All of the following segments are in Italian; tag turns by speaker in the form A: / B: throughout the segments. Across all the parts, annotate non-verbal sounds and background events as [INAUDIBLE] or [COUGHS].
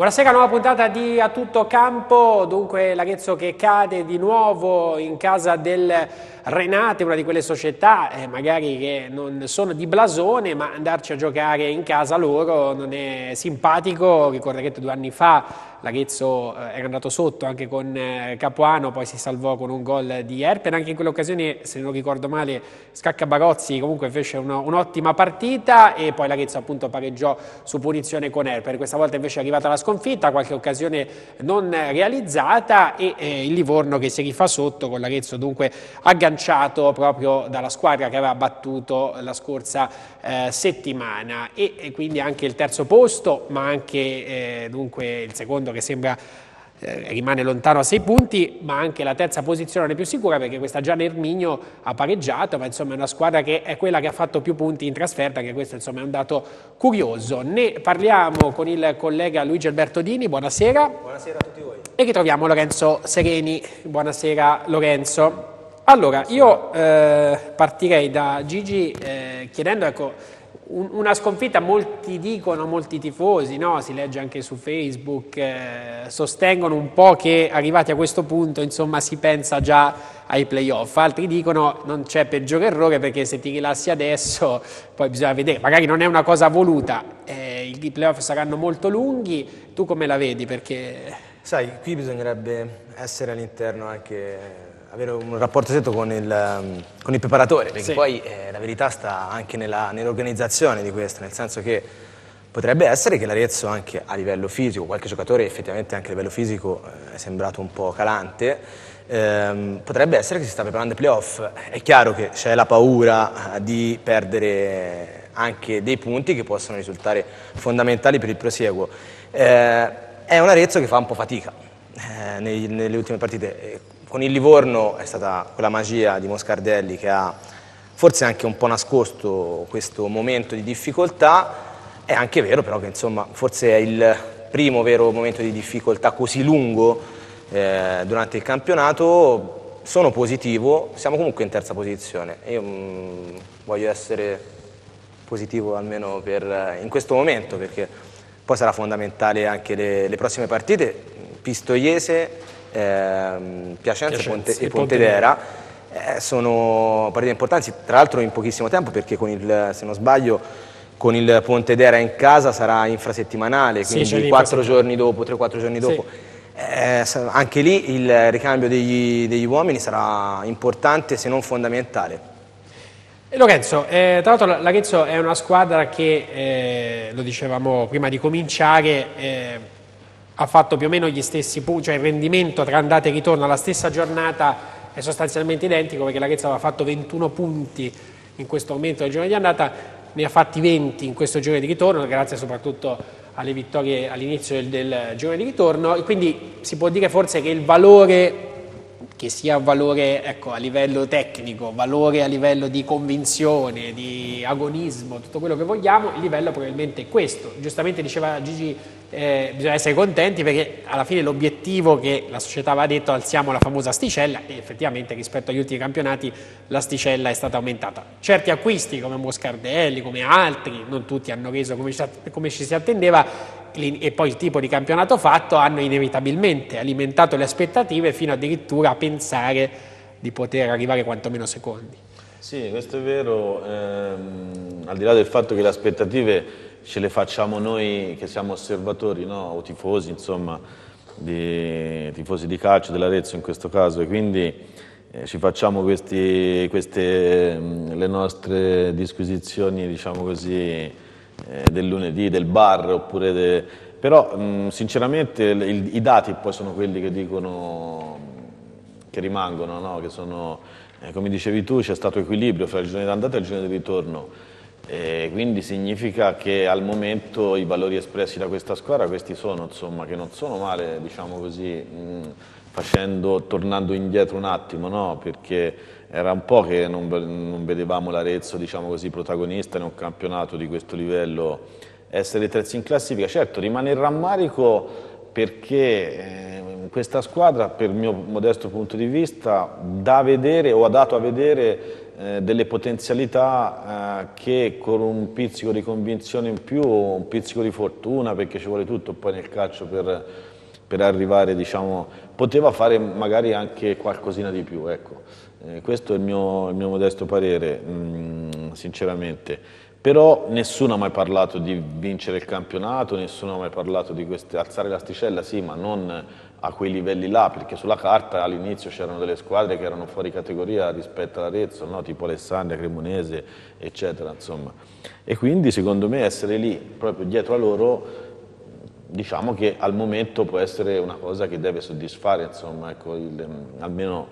A: Buonasera, nuova puntata di A Tutto Campo, dunque l'Arezzo che cade di nuovo in casa del Renate, una di quelle società eh, magari che non sono di blasone, ma andarci a giocare in casa loro non è simpatico, ricorderete due anni fa l'Arezzo eh, era andato sotto anche con eh, Capuano, poi si salvò con un gol di Erpen, anche in quell'occasione, se non ricordo male, Scacca Barozzi comunque fece un'ottima partita e poi l'Arezzo appunto pareggiò su punizione con Erpen, questa volta invece è arrivata la sconfitta, qualche occasione non realizzata e eh, il Livorno che si rifà sotto con l'Arezzo dunque agganciato proprio dalla squadra che aveva battuto la scorsa eh, settimana. E, e, quindi anche il terzo posto ma anche eh, dunque il secondo secondo che sembra eh, rimane lontano a sei punti, ma anche la terza posizione non è più sicura perché questa Gianna Ermigno ha pareggiato, ma insomma è una squadra che è quella che ha fatto più punti in trasferta, che questo insomma è un dato curioso. Ne parliamo con il collega Luigi Alberto Dini, buonasera.
B: Buonasera a tutti voi.
A: E ritroviamo Lorenzo Sereni, buonasera Lorenzo. Allora, io eh, partirei da Gigi eh, chiedendo, ecco, una sconfitta, molti dicono, molti tifosi, no? si legge anche su Facebook, eh, sostengono un po' che arrivati a questo punto insomma, si pensa già ai playoff, altri dicono non c'è peggiore errore perché se ti rilassi adesso poi bisogna vedere, magari non è una cosa voluta, eh, i playoff saranno molto lunghi, tu come la vedi? Perché...
B: Sai, qui bisognerebbe essere all'interno anche avere un rapporto stretto con il, um, con il preparatore, perché sì. poi eh, la verità sta anche nell'organizzazione di questo, nel senso che potrebbe essere che l'Arezzo anche a livello fisico, qualche giocatore effettivamente anche a livello fisico eh, è sembrato un po' calante, ehm, potrebbe essere che si sta preparando i playoff. È chiaro che c'è la paura eh, di perdere anche dei punti che possono risultare fondamentali per il prosieguo. Eh, è un Arezzo che fa un po' fatica eh, nelle ultime partite con il Livorno è stata quella magia di Moscardelli che ha forse anche un po' nascosto questo momento di difficoltà. È anche vero però che insomma, forse è il primo vero momento di difficoltà così lungo eh, durante il campionato. Sono positivo, siamo comunque in terza posizione. Io mh, mm, voglio essere positivo almeno per, in questo momento perché poi sarà fondamentale anche le, le prossime partite. Pistoiese ehm, Piacenza, Piacenza, e, Ponte, e Pontedera, eh, sono partite importanti, tra l'altro in pochissimo tempo perché con il, se non sbaglio con il Pontedera in casa sarà infrasettimanale, quindi sì, 4 giorni dopo, 3-4 giorni dopo. Sì. Eh, anche lì il ricambio degli, degli, uomini sarà importante se non fondamentale.
A: E Lorenzo, eh, tra l'altro l'Arezzo è una squadra che, eh, lo dicevamo prima di cominciare, eh, ha fatto più o meno gli stessi punti, cioè il rendimento tra andata e ritorno alla stessa giornata è sostanzialmente identico perché la Ghezza aveva fatto 21 punti in questo momento del giorno di andata, ne ha fatti 20 in questo giorno di ritorno, grazie soprattutto alle vittorie all'inizio del, del giorno di ritorno e quindi si può dire forse che il valore che sia valore ecco, a livello tecnico, valore a livello di convinzione, di agonismo, tutto quello che vogliamo, il livello probabilmente è questo. Giustamente diceva Gigi, eh, bisogna essere contenti perché alla fine l'obiettivo che la società aveva detto alziamo la famosa asticella e effettivamente rispetto agli ultimi campionati l'asticella è stata aumentata. Certi acquisti come Moscardelli, come altri, non tutti hanno reso come ci, come ci si attendeva, e poi il tipo di campionato fatto hanno inevitabilmente alimentato le aspettative fino addirittura a pensare di poter arrivare quantomeno secondi.
C: Sì, questo è vero, ehm, al di là del fatto che le aspettative ce le facciamo noi che siamo osservatori no? o tifosi, insomma, di, tifosi di calcio dell'Arezzo in questo caso e quindi eh, ci facciamo questi, queste, le nostre disquisizioni, diciamo così, eh, del lunedì, del bar, oppure de... però mh, sinceramente il, i dati poi sono quelli che dicono che rimangono, no? che sono, eh, come dicevi tu, c'è stato equilibrio fra il giorno di andata e il giorno di ritorno. E quindi significa che al momento i valori espressi da questa squadra questi sono, insomma, che non sono male, diciamo così, mh, facendo, tornando indietro un attimo, no? perché era un po' che non, non vedevamo l'Arezzo diciamo così, protagonista in un campionato di questo livello essere terzi in classifica. Certo, rimane il rammarico perché eh, questa squadra, per il mio modesto punto di vista, da vedere o ha dato a vedere eh, delle potenzialità eh, che con un pizzico di convinzione in più, un pizzico di fortuna, perché ci vuole tutto poi nel calcio per, per arrivare, diciamo, poteva fare magari anche qualcosina di più, ecco. Eh, questo è il mio, il mio modesto parere, mh, mm, sinceramente. Però nessuno ha mai parlato di vincere il campionato, nessuno ha mai parlato di queste, alzare l'asticella, sì, ma non a quei livelli là, perché sulla carta all'inizio c'erano delle squadre che erano fuori categoria rispetto all'Arezzo, no? tipo Alessandria, Cremonese, eccetera, insomma. E quindi secondo me essere lì, proprio dietro a loro, diciamo che al momento può essere una cosa che deve soddisfare, insomma, ecco, il, almeno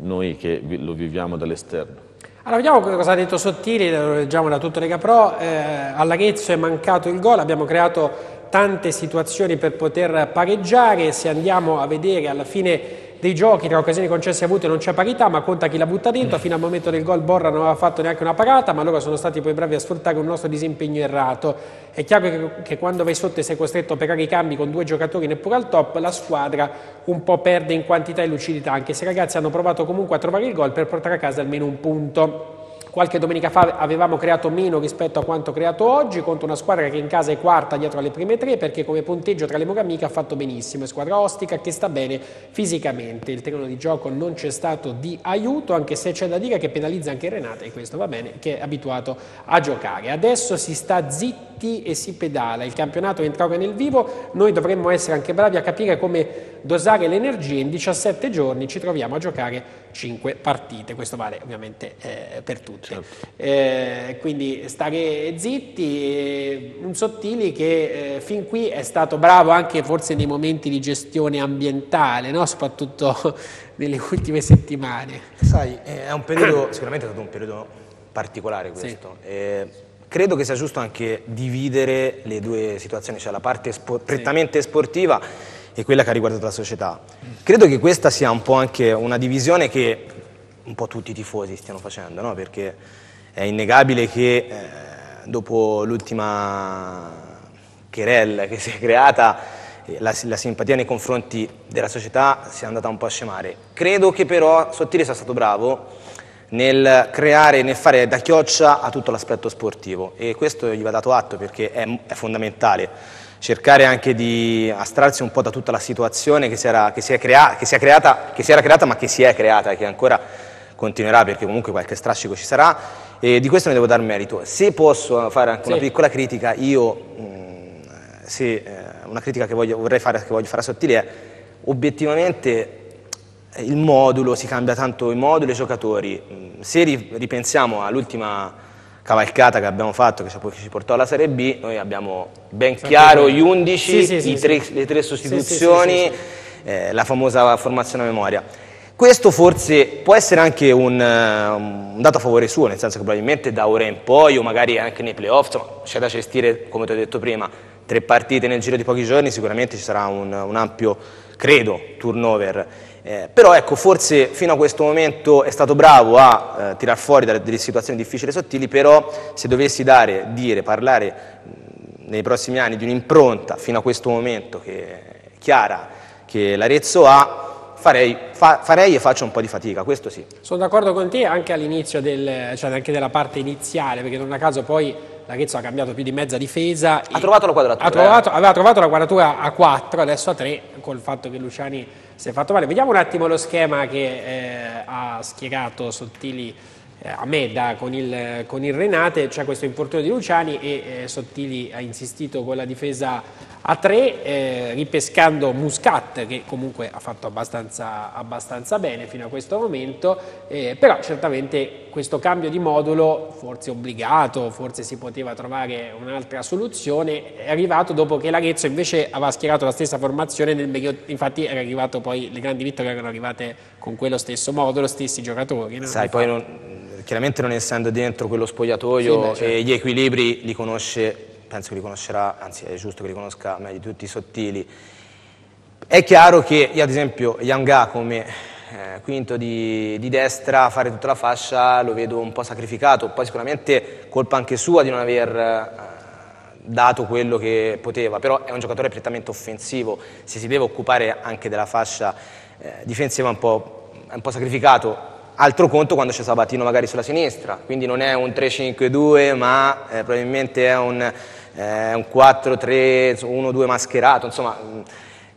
C: noi che lo viviamo dall'esterno.
A: Allora, vediamo cosa ha detto Sottili, lo leggiamo da tutto Lega Pro, eh, all'Arezzo è mancato il gol, abbiamo creato tante situazioni per poter pareggiare, se andiamo a vedere alla fine dei giochi tra occasioni concesse e avute non c'è parità, ma conta chi la butta dentro, fino al momento del gol Borra non aveva fatto neanche una parata, ma loro sono stati poi bravi a sfruttare un nostro disimpegno errato. È chiaro che, che quando vai sotto e sei costretto a operare i cambi con due giocatori neppure al top, la squadra un po' perde in quantità e lucidità, anche se i ragazzi hanno provato comunque a trovare il gol per portare a casa almeno un punto. Qualche domenica fa avevamo creato meno rispetto a quanto creato oggi contro una squadra che in casa è quarta dietro alle prime tre perché come punteggio tra le mura amiche ha fatto benissimo, è squadra ostica che sta bene fisicamente, il terreno di gioco non c'è stato di aiuto anche se c'è da dire che penalizza anche Renata e questo va bene, che è abituato a giocare. Adesso si sta zitti e si pedala, il campionato entra ora nel vivo, noi dovremmo essere anche bravi a capire come dosare le energie, in 17 giorni ci troviamo a giocare 5 partite, questo vale ovviamente eh, per tutti. Certo. Eh, quindi stare zitti, un Sottili che eh, fin qui è stato bravo anche forse nei momenti di gestione ambientale, no? soprattutto [LAUGHS] nelle ultime settimane.
B: Sai, è un periodo, [CLEARS THROAT] sicuramente è stato un periodo particolare questo. Sì. Eh, credo che sia giusto anche dividere le due situazioni, cioè la parte spor prettamente sportiva e quella che ha riguardato la società. Credo che questa sia un po' anche una divisione che un po' tutti i tifosi stiano facendo, no? perché è innegabile che eh, dopo l'ultima querella che si è creata eh, la, la, simpatia nei confronti della società sia andata un po' a scemare. Credo che però Sottile sia stato bravo nel creare, nel fare da chioccia a tutto l'aspetto sportivo e questo gli va dato atto perché è, è fondamentale cercare anche di astrarsi un po' da tutta la situazione che si, era, che si, crea, che si, creata, che si era creata ma che si è creata e che ancora continuerà perché comunque qualche strascico ci sarà e di questo ne devo dar merito. Se posso fare anche sì. una piccola critica, io mh, mm, se, eh, una critica che voglio, vorrei fare, che voglio fare a Sottile è obiettivamente il modulo, si cambia tanto il modulo e i giocatori. Mm, se ripensiamo all'ultima cavalcata che abbiamo fatto, che ci portò alla Serie B, noi abbiamo ben chiaro gli 11, sì, sì, tre, le tre sostituzioni, eh, la famosa formazione a memoria. Questo forse può essere anche un, un, dato a favore suo, nel senso che probabilmente da ora in poi o magari anche nei playoff, c'è da gestire, come ti ho detto prima, tre partite nel giro di pochi giorni, sicuramente ci sarà un, un ampio, credo, turnover. Eh, però ecco, forse fino a questo momento è stato bravo a eh, tirar fuori dalle, delle situazioni difficili e sottili, però se dovessi dare, dire, parlare mh, nei prossimi anni di un'impronta fino a questo momento che è chiara che l'Arezzo ha, farei, fa, farei, e faccio un po' di fatica, questo sì.
A: Sono d'accordo con te anche all'inizio, del, cioè anche della parte iniziale, perché non a caso poi l'Arezzo ha cambiato più di mezza difesa.
B: Ha trovato la quadratura.
A: Trovato, eh. Aveva trovato la quadratura a 4, adesso a 3, col fatto che Luciani si è fatto male. Vediamo un attimo lo schema che eh, ha schierato Sottili a me da, con, il, con, il, Renate, c'è questo infortunio di Luciani e eh, Sottili ha insistito con la difesa a tre, eh, ripescando Muscat che comunque ha fatto abbastanza, abbastanza bene fino a questo momento, eh, però certamente questo cambio di modulo, forse obbligato, forse si poteva trovare un'altra soluzione, è arrivato dopo che l'Arezzo invece aveva schierato la stessa formazione, nel infatti era arrivato poi, le grandi vittorie erano arrivate con quello stesso modulo, stessi giocatori.
B: No? Sai, poi non, chiaramente non essendo dentro quello spogliatoio sì, beh, certo. e gli equilibri li conosce penso che li conoscerà, anzi è giusto che li conosca meglio di tutti i sottili. È chiaro che io ad esempio Yanga come eh, quinto di, di, destra fare tutta la fascia lo vedo un po' sacrificato, poi sicuramente colpa anche sua di non aver eh, dato quello che poteva, però è un giocatore prettamente offensivo, se si deve occupare anche della fascia eh, difensiva un po', è un po' sacrificato, Altro conto quando c'è Sabatino magari sulla sinistra, quindi non è un 3-5-2 ma eh, probabilmente è un, eh, un 4-3-1-2 mascherato, insomma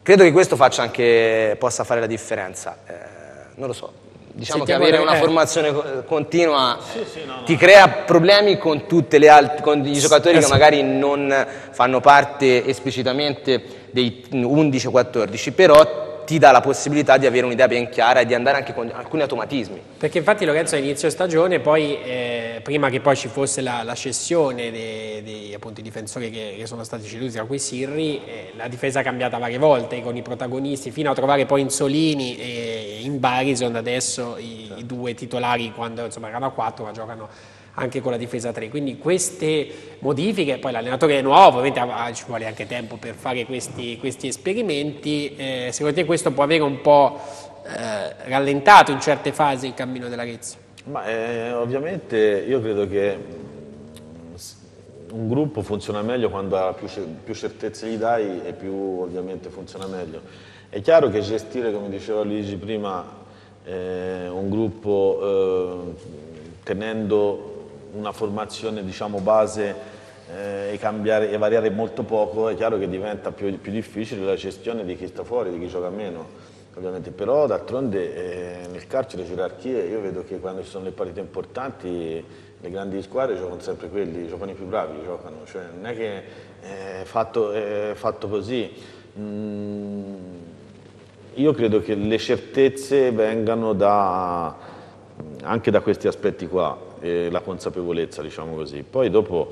B: credo che questo anche, possa fare la differenza, eh, non lo so. Diciamo Sentiamo che avere una eh. formazione continua sì, sì, no, no. ti crea problemi con, alt- con i giocatori che magari non fanno parte esplicitamente dei 11-14, però ti dà la possibilità di avere un'idea ben chiara e di andare anche con alcuni automatismi.
A: Perché infatti Lorenzo all'inizio stagione, poi, eh, prima che poi ci fosse la, la cessione dei, dei appunto, difensori che, che, sono stati ceduti, tra cui Sirri, eh, la difesa è cambiata varie volte con i protagonisti, fino a trovare poi Insolini e in Barison adesso i, i due titolari quando insomma, erano a quattro ma giocano anche con la difesa 3. Quindi queste modifiche, poi l'allenatore è nuovo, ovviamente ci vuole anche tempo per fare questi, questi esperimenti, eh, secondo te questo può avere un po' eh, rallentato in certe fasi il cammino dell'Arezzo?
C: Ma eh, ovviamente io credo che mm, un gruppo funziona meglio quando più, più certezze gli dai e più ovviamente funziona meglio. È chiaro che gestire, come diceva Luigi prima, eh, un gruppo eh, tenendo una formazione diciamo, base eh, e, cambiare, e variare molto poco, è chiaro che diventa più, più, difficile la gestione di chi sta fuori, di chi gioca meno. Ovviamente, però d'altronde eh, nel calcio le gerarchie io vedo che quando ci sono le partite importanti le grandi squadre giocano sempre quelli, giocano i più bravi, giocano, cioè, non è che è fatto, è fatto così. Mm, io credo che le certezze vengano da, anche da questi aspetti qua, eh, la consapevolezza, diciamo così. Poi dopo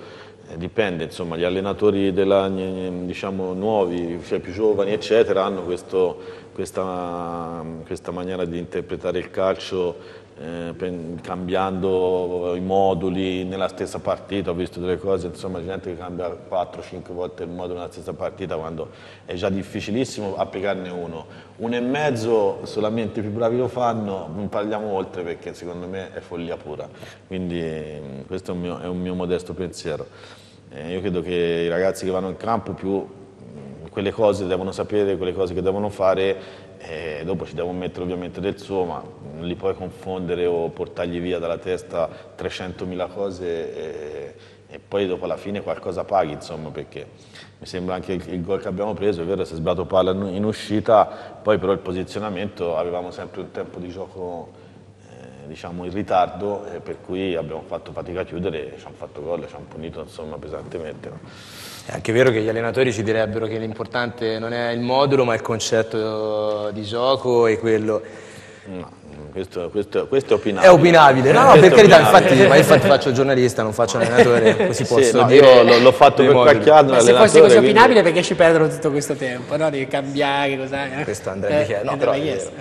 C: eh, dipende, insomma, gli allenatori della, diciamo, nuovi, cioè più giovani, eccetera, hanno questo, questa, questa maniera di interpretare il calcio eh, cambiando i moduli nella stessa partita, ho visto delle cose, insomma gente che cambia 4-5 volte il modulo nella stessa partita quando è già difficilissimo applicarne uno. Uno e mezzo solamente i più bravi lo fanno, non parliamo oltre perché secondo me è follia pura, quindi mm, questo è un mio, è un mio modesto pensiero. Eh, io credo che i ragazzi che vanno in campo più mm, quelle cose devono sapere, quelle cose che devono fare e dopo ci devo mettere ovviamente del suo, ma non li puoi confondere o portargli via dalla testa 300.000 cose e, e, poi dopo alla fine qualcosa paghi, insomma, perché mi sembra anche il, il gol che abbiamo preso, è vero, si è sbagliato palla in uscita, poi però il posizionamento avevamo sempre un tempo di gioco eh, diciamo in ritardo, eh, per cui abbiamo fatto fatica a chiudere, ci hanno fatto gol, ci hanno punito insomma, pesantemente. No?
B: È anche vero che gli allenatori ci direbbero che l'importante non è il modulo ma il concetto di gioco e quello...
C: No. Questo, questo, questo, è opinabile.
B: È opinabile, no, no per carità, infatti, ma infatti faccio giornalista, non faccio allenatore, [LAUGHS] così posso sì, no,
C: dire. Io l'ho fatto per cacchiarlo.
A: Se fosse così quindi... opinabile perché ci perdono tutto questo tempo, no? Devi cambiare, cos'è?
B: Questo andrebbe eh, chiesto. No, però, chiesto.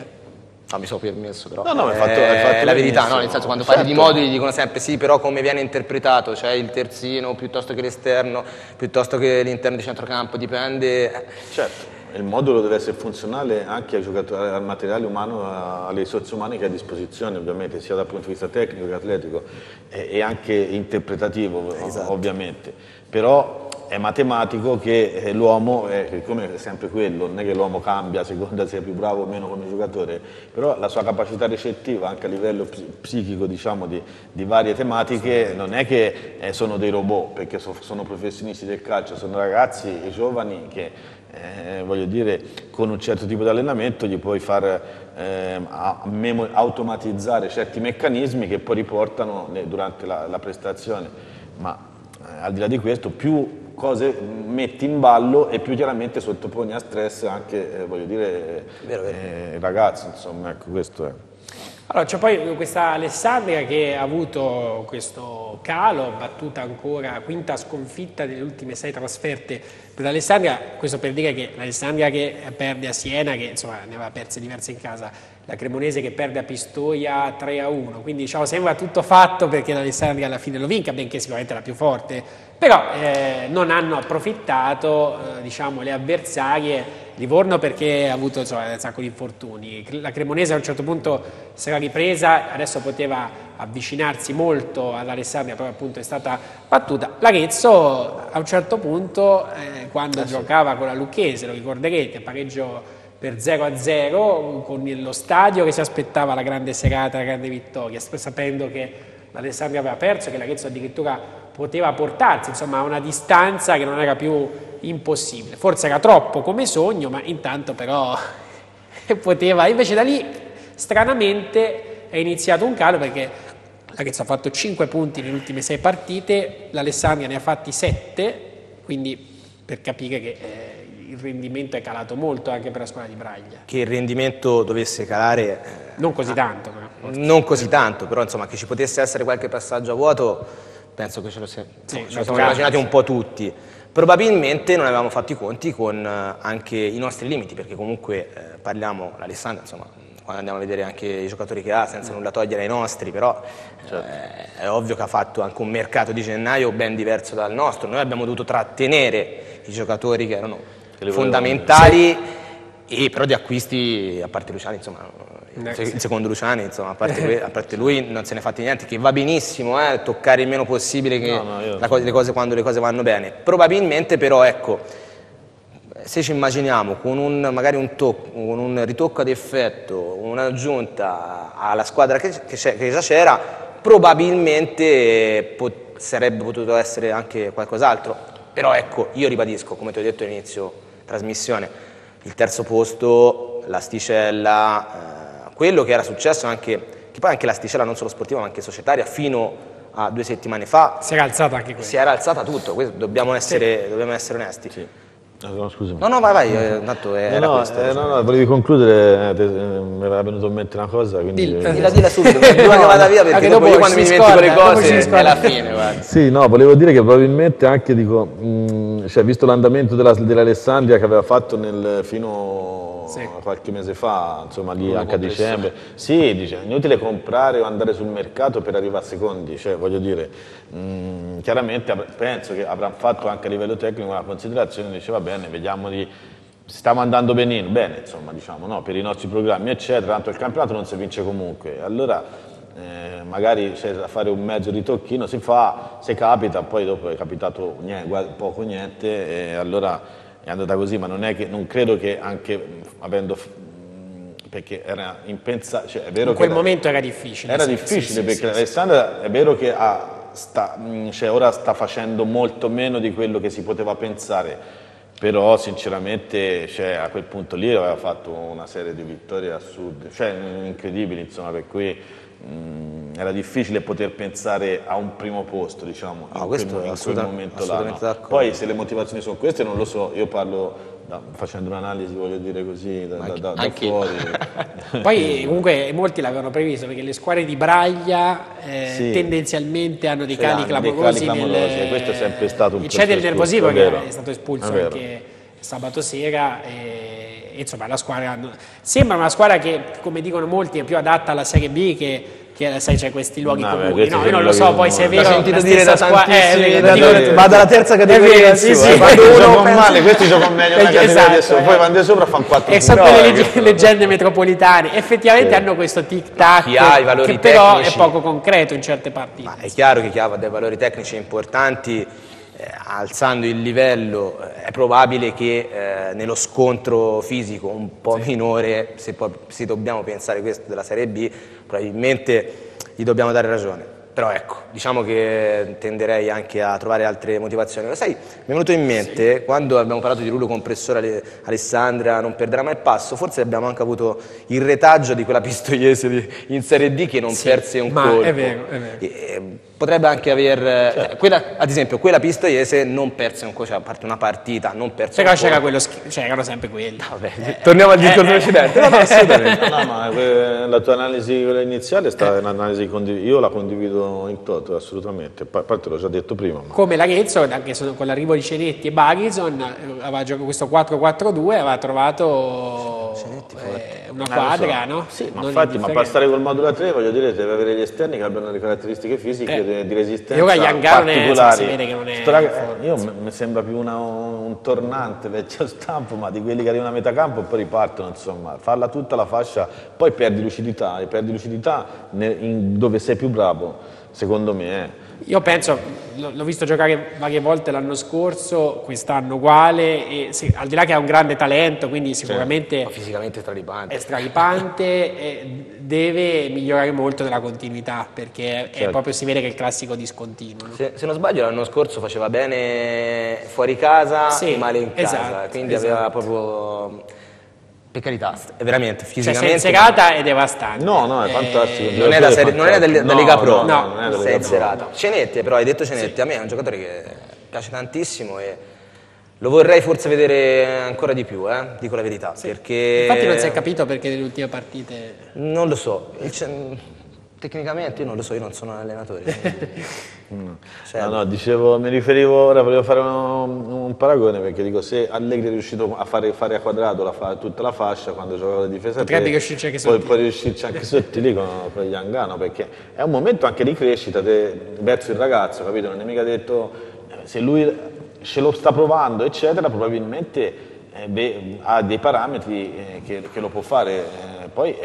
B: No, mi sono permesso però.
C: No, no, hai fatto, hai fatto
B: la verità, no? Nel senso, quando certo. parli di moduli dicono sempre sì, però come viene interpretato, cioè il terzino piuttosto che l'esterno, piuttosto che l'interno di centrocampo, dipende.
C: Certo. Il modulo deve essere funzionale anche ai giocatori, al materiale umano, alle risorse umane che ha a disposizione, ovviamente, sia dal punto di vista tecnico che atletico e, e anche interpretativo, esatto. ovviamente. Però è matematico che eh, l'uomo è come sempre quello, non è che l'uomo cambia a seconda se è più bravo o meno come giocatore, però la sua capacità recettiva anche a livello psichico diciamo, di, di, varie tematiche non è che eh, sono dei robot, perché so, sono professionisti del calcio, sono ragazzi giovani che eh, voglio dire, con un certo tipo di allenamento gli puoi far eh, automatizzare certi meccanismi che poi riportano durante la, la prestazione. Ma eh, al di là di questo, più cose metti in ballo e più chiaramente sottoponi a stress anche, eh, voglio dire, vero, vero. Eh, il ragazzo, insomma, ecco, questo è.
A: Allora, c'è poi questa Alessandria che ha avuto questo calo, battuta ancora quinta sconfitta delle ultime sei trasferte per l'Alessandria, questo per dire che l'Alessandria che perde a Siena, che insomma ne aveva perse diverse in casa, la Cremonese che perde a Pistoia 3 a 1, quindi diciamo sembra tutto fatto perché l'Alessandria alla fine lo vinca, benché sicuramente la più forte, però eh, non hanno approfittato eh, diciamo, le avversarie Livorno perché ha avuto insomma, un sacco di infortuni, la Cremonese a un certo punto si era ripresa, adesso poteva avvicinarsi molto all'Alessandria, però appunto è stata battuta. L'Arezzo a un certo punto, eh, quando eh, giocava con la Lucchese, lo ricorderete, pareggio per 0-0 con lo stadio che si aspettava la grande serata, la grande vittoria, sapendo che l'Alessandria aveva perso, che l'Arezzo addirittura poteva portarsi insomma, a una distanza che non era più impossibile. Forse era troppo come sogno, ma intanto però [LAUGHS] poteva. Invece da lì, stranamente, è iniziato un calo perché l'Arezzo ha fatto 5 punti nelle ultime 6 partite, l'Alessandria ne ha fatti 7, quindi per capire che... Eh, il rendimento è calato molto anche per la squadra di Braglia.
B: Che il rendimento dovesse calare... Eh,
A: non così tanto. Però.
B: Non così tanto, però insomma che ci potesse essere qualche passaggio a vuoto, penso che ce lo, se, sì, ce lo siamo immaginati un po' tutti. Probabilmente non avevamo fatto i conti con eh, anche i nostri limiti, perché comunque eh, parliamo, l'Alessandra, insomma, quando andiamo a vedere anche i giocatori che ha, senza nulla togliere ai nostri, però certo. eh, è ovvio che ha fatto anche un mercato di gennaio ben diverso dal nostro. Noi abbiamo dovuto trattenere i giocatori che erano fondamentali, sì. e però di acquisti, a parte Luciani, insomma, il secondo Luciani, insomma, a parte, [LAUGHS] lui, a parte, lui, non se ne è fatti niente, che va benissimo, eh, toccare il meno possibile no, no, cosa, le cose quando le cose vanno bene. Probabilmente però, ecco, se ci immaginiamo con un, magari un, tocco, con un ritocco ad effetto, un'aggiunta alla squadra che, che, che già c'era, probabilmente pot, sarebbe potuto essere anche qualcos'altro. Però ecco, io ribadisco, come ti ho detto all'inizio trasmissione, il terzo posto, l'asticella, eh, quello che era successo anche, che poi anche l'asticella non solo sportiva ma anche societaria fino a due settimane fa.
A: Si era alzata anche quella.
B: Si era alzata tutto, dobbiamo essere, sì. dobbiamo essere onesti.
C: Sì. No, scusami.
B: No, no, vai, vai, eh, tanto era
C: no,
B: questo.
C: Eh, no, no, volevi concludere, eh, mi era venuto in mente una cosa, quindi...
B: Dilla, dilla, dilla subito, [LAUGHS] prima che vada via, perché dopo io quando mi dimentico le cose è la fine, guarda.
C: Sì, no, volevo dire che probabilmente anche, dico, mh, cioè, visto l'andamento dell'Alessandria che aveva fatto nel, fino sì. qualche mese fa, insomma lì anche a dicembre, sì, dice, è inutile comprare o andare sul mercato per arrivare a secondi, cioè voglio dire, mh, chiaramente penso che avranno fatto anche a livello tecnico una considerazione, diceva bene, vediamo di stiamo andando benino, bene insomma diciamo, no? per i nostri programmi eccetera, tanto il campionato non si vince comunque, allora eh, magari c'è da fare un mezzo ritocchino, si fa, se capita, poi dopo è capitato niente, poco niente e allora è andata così, ma non, è che, non credo che anche avendo perché era impensabile. Cioè,
A: in quel
C: era,
A: momento era difficile.
C: Era sì, difficile sì, perché sì, Alessandra è vero che ha, sta, cioè, ora sta facendo molto meno di quello che si poteva pensare, però sinceramente cioè, a quel punto lì aveva fatto una serie di vittorie assurde, cioè incredibili, insomma, per cui mh, era difficile poter pensare a un primo posto, diciamo,
B: no, in, quel, in quel momento là. No?
C: Poi se le motivazioni sono queste non lo so, io parlo da, facendo un'analisi, voglio dire così, da, da, da fuori. [LAUGHS]
A: Poi comunque molti l'avevano previsto perché le squadre di Braglia eh, sì. tendenzialmente hanno dei cali clamorosi.
C: Nel, questo è sempre stato un
A: C'è del nervosismo perché è stato espulso anche sabato sera. E, insomma, la squadra sembra una squadra che, come dicono molti, è più adatta alla Serie B che che sai c'è questi luoghi no, comuni, no, io non lo so poi se è vero,
B: ho sentito dire da tantissimi, eh, dico, ma dalla terza categoria
C: sì, sì, quando uno giocano male, questi giocano meglio nella categoria adesso, poi vanno sopra fanno 4
A: E sono quelle leggende metropolitane, effettivamente hanno questo tic tac che però è poco concreto in certe partite.
B: Ma è chiaro che chi ha dei valori tecnici importanti eh, alzando il livello eh, è probabile che eh, nello scontro fisico un po' sì. minore, se, poi, se dobbiamo pensare questo della Serie B, probabilmente gli dobbiamo dare ragione. Però ecco, diciamo che tenderei anche a trovare altre motivazioni. Lo sai, mi è venuto in mente, sì. quando abbiamo parlato di rullo compressore Alessandra, non perderà mai il passo, forse abbiamo anche avuto il retaggio di quella [LAUGHS] pistoiese in Serie D che non sì, perse un colpo.
A: È vero, è vero.
B: E, potrebbe anche aver certo. quella, ad esempio quella pistoiese non perse un cioè, a parte una partita non perse
A: però c'era quello cioè erano sempre quelli
B: Vabbè, eh, torniamo al discorso eh, precedente. [LAUGHS]
C: No, no, assolutamente. No, ma eh, la tua analisi iniziale è stata un'analisi condivisa io la condivido in toto assolutamente. A parte l'ho già detto prima
A: ma... come l'Arezzo anche con l'arrivo di Cenetti e Bagison aveva giocato questo 4-4-2 aveva trovato eh, una quadra no?
C: sì ma infatti ma passare col modulo 3 voglio dire deve avere gli esterni che abbiano le caratteristiche fisiche eh di, resistenza
A: Iangaro particolari. si vede che non è
C: Stra- io mi sembra più una, un tornante vecchio stampo ma di quelli che arrivano a metà campo e poi ripartono insomma farla tutta la fascia poi perdi lucidità e perdi lucidità dove sei più bravo secondo me
A: Io penso, l'ho visto giocare varie volte l'anno scorso, quest'anno uguale, e sì, al di là che ha un grande talento, quindi sicuramente
B: sì, fisicamente straripante.
A: è straripante, deve migliorare molto nella continuità, perché certo. proprio si vede che è il classico discontinuo. No?
B: Se, se, non sbaglio l'anno scorso faceva bene fuori casa sì, e male in casa, esatto, quindi esatto. aveva proprio per carità, è veramente cioè, fisicamente.
A: Cioè, serata è devastante.
C: No, no, è eh, fantastico.
B: Non è da, serie, non è da, da no, Lega Pro, no, no, non è da serata. Cenette, però hai detto Cenette, sì. a me è un giocatore che piace tantissimo e lo vorrei forse vedere ancora di più, eh? dico la verità. Sì. Perché...
A: Infatti non si è capito perché nelle ultime partite.
B: Non lo so. Tecnicamente io non lo so, io non sono un allenatore.
C: no. [LAUGHS] Cioè, no, no, dicevo, mi riferivo, ora volevo fare un, un, paragone perché dico se Allegri è riuscito a fare, fare a quadrato la, tutta la fascia quando giocava la difesa
A: potrebbe riuscirci anche.
C: Poi, poi riuscirci anche sotto lì con, con gli Angano perché è un momento anche di crescita te, verso il ragazzo, capito? Non è mica detto se lui ce lo sta provando eccetera probabilmente eh, beh, ha dei parametri eh, che, che, lo può fare, eh, poi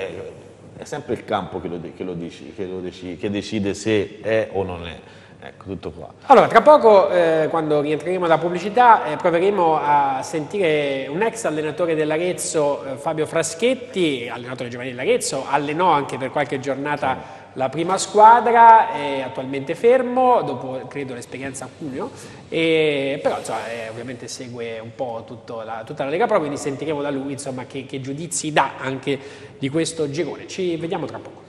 C: è sempre il campo che lo, che lo, dici, che lo decide, che decide se è o non è. Ecco, tutto qua.
A: Allora, tra poco, eh, quando rientreremo da pubblicità, eh, proveremo a sentire un ex allenatore dell'Arezzo, eh, Fabio Fraschetti, allenatore giovanile dell'Arezzo, allenò anche per qualche giornata la prima squadra è attualmente fermo, dopo credo l'esperienza a Cuneo, e, però insomma, eh, ovviamente segue un po' la, tutta la Lega Pro, quindi sentiremo da lui insomma, che, che giudizi dà anche di questo girone. Ci vediamo tra poco.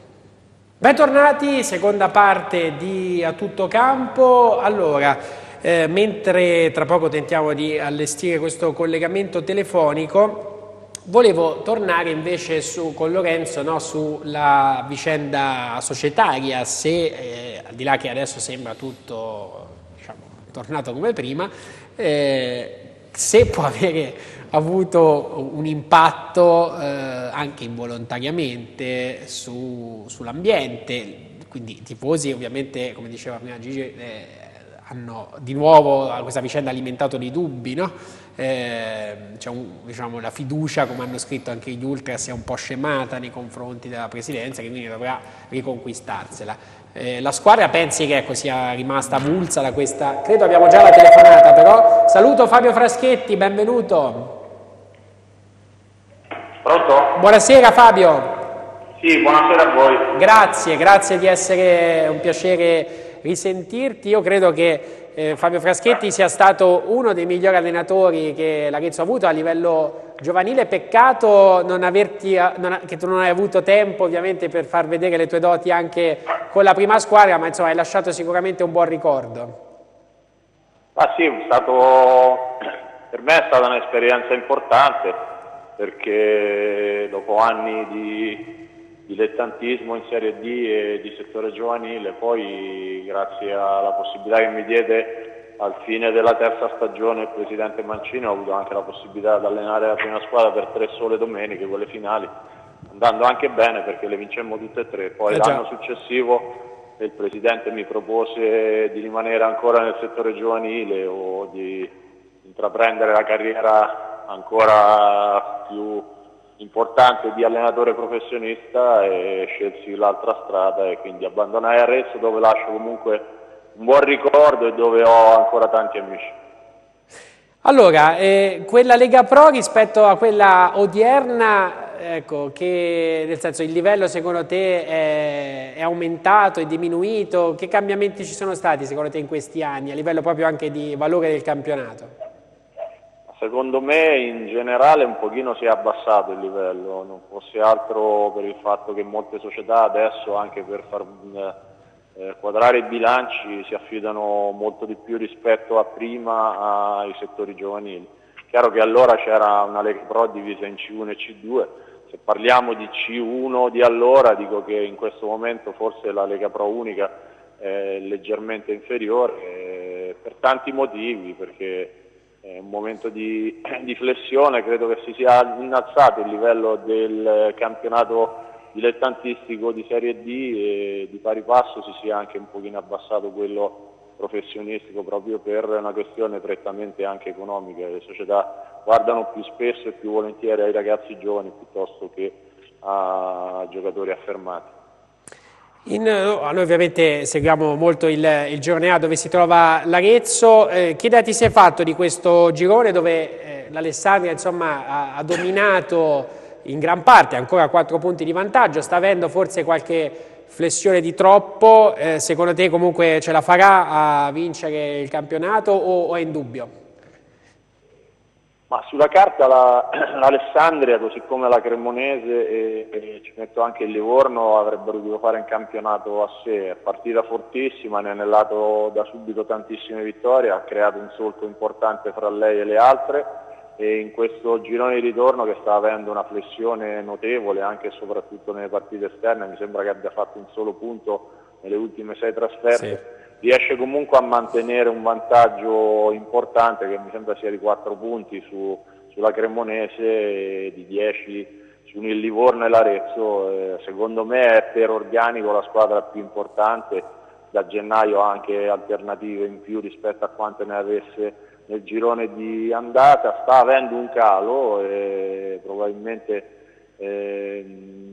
A: Bentornati, seconda parte di A Tutto Campo. Allora, eh, mentre tra poco tentiamo di allestire questo collegamento telefonico, Volevo tornare invece su, con Lorenzo no, sulla vicenda societaria, se eh, al di là che adesso sembra tutto diciamo, tornato come prima, eh, se può avere avuto un impatto eh, anche involontariamente su, sull'ambiente, quindi i tifosi ovviamente, come diceva prima Gigi, eh, hanno di nuovo questa vicenda alimentato dei dubbi, no? Eh, c'è diciamo, la fiducia, come hanno scritto anche gli ultra, sia un po' scemata nei confronti della presidenza, che quindi dovrà riconquistarsela. Eh, la squadra pensi che ecco, sia rimasta avulsa da questa, credo abbiamo già la telefonata però, saluto Fabio Fraschetti, benvenuto.
D: Pronto?
A: Buonasera Fabio.
D: Sì, buonasera a voi.
A: Grazie, grazie di essere un piacere risentirti. Io credo che eh, Fabio Fraschetti sia stato uno dei migliori allenatori che l'Arezzo ha avuto a livello giovanile. Peccato non averti, non, che tu non hai avuto tempo ovviamente per far vedere le tue doti anche con la prima squadra, ma insomma hai lasciato sicuramente un buon ricordo.
D: Ah sì, stato, [CLEARS THROAT] per me è stata un'esperienza importante perché dopo anni di dilettantismo in Serie D e di settore giovanile, poi grazie alla possibilità che mi diede al fine della terza stagione il presidente Mancini ho avuto anche la possibilità di allenare la prima squadra per tre sole domeniche, quelle finali, andando anche bene perché le vincemmo tutte e tre. Poi eh l'anno successivo il presidente mi propose di rimanere ancora nel settore giovanile o di intraprendere la carriera ancora più importante di allenatore professionista e scelsi l'altra strada e quindi abbandonai Arezzo dove lascio comunque un buon ricordo e dove ho ancora tanti amici.
A: Allora, eh, quella Lega Pro rispetto a quella odierna, ecco, che nel senso il livello secondo te è, è, aumentato, è diminuito? Che cambiamenti ci sono stati secondo te in questi anni a livello proprio anche di valore del campionato?
D: Secondo me in generale un pochino si è abbassato il livello, non fosse altro per il fatto che molte società adesso anche per far eh, quadrare i bilanci si affidano molto di più rispetto a prima ai settori giovanili. Chiaro che allora c'era una Lega Pro divisa in C1 e C2, se parliamo di C1 di allora dico che in questo momento forse la Lega Pro unica è leggermente inferiore eh, per tanti motivi, perché è un momento di, [CLEARS THROAT] di, flessione, credo che si sia innalzato il livello del campionato dilettantistico di Serie D e di pari passo si sia anche un pochino abbassato quello professionistico proprio per una questione prettamente anche economica. Le società guardano più spesso e più volentieri ai ragazzi giovani piuttosto che a giocatori affermati.
A: In, noi ovviamente seguiamo molto il, il girone dove si trova l'Arezzo. Eh, che idea ti sei fatto di questo girone dove eh, l'Alessandria ha, ha, dominato in gran parte, ancora 4 punti di vantaggio, sta avendo forse qualche flessione di troppo, eh, secondo te comunque ce la farà a vincere il campionato o, o è in dubbio?
D: Ma sulla carta [CLEARS THROAT] l'Alessandria, così come la Cremonese e, e, ci metto anche il Livorno, avrebbero dovuto fare un campionato a sé. Partita fortissima, ne ha annellato da subito tantissime vittorie, ha creato un solco importante fra lei e le altre e in questo girone di ritorno che sta avendo una flessione notevole anche e soprattutto nelle partite esterne, mi sembra che abbia fatto un solo punto nelle ultime sei trasferte. Sì riesce comunque a mantenere un vantaggio importante che mi sembra sia di 4 punti su, sulla Cremonese e di 10 su il Livorno e l'Arezzo. Eh, secondo me è per organico la squadra più importante, da gennaio ha anche alternative in più rispetto a quante ne avesse nel girone di andata, sta avendo un calo e probabilmente eh,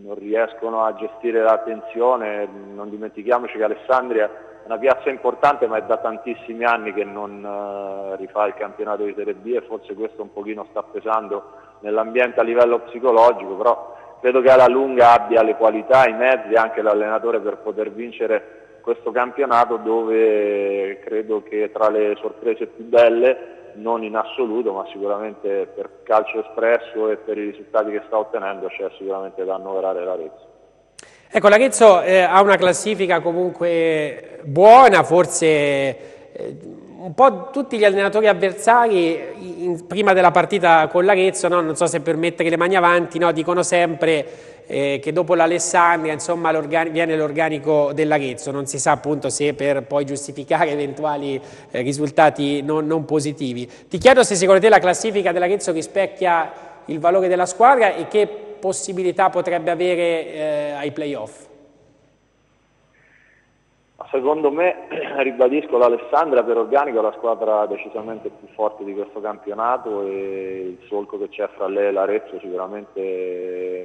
D: non riescono a gestire l'attenzione, non dimentichiamoci che Alessandria una piazza importante ma è da tantissimi anni che non uh, rifà il campionato di Serie B e forse questo un pochino sta pesando nell'ambiente a livello psicologico, però credo che alla lunga abbia le qualità, i mezzi, anche l'allenatore per poter vincere questo campionato dove credo che tra le sorprese più belle, non in assoluto, ma sicuramente per calcio espresso e per i risultati che sta ottenendo c'è sicuramente da annoverare l'Arezzo.
A: Ecco, l'Arezzo eh, ha una classifica comunque buona, forse eh, un po' tutti gli allenatori avversari in, prima della partita con l'Arezzo, no? non so se per mettere le mani avanti, no? dicono sempre eh, che dopo l'Alessandria viene l'organico dell'Arezzo, non si sa appunto se per poi giustificare [LAUGHS] eventuali eh, risultati non, non positivi. Ti chiedo se secondo te la classifica dell'Arezzo rispecchia il valore della squadra e che possibilità potrebbe avere eh, ai playoff?
D: Secondo me, [CLEARS THROAT] ribadisco, l'Alessandria per organico è la squadra decisamente più forte di questo campionato e il solco che c'è fra lei e l'Arezzo sicuramente